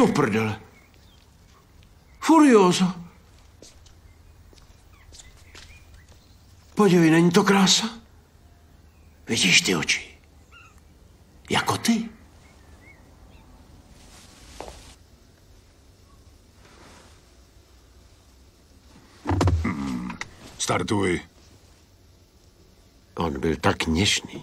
Do prdele. Furioso. Podívej, není to krása? Vidíš ty oči? Jako ty. Hmm, startuj. On byl tak něžný.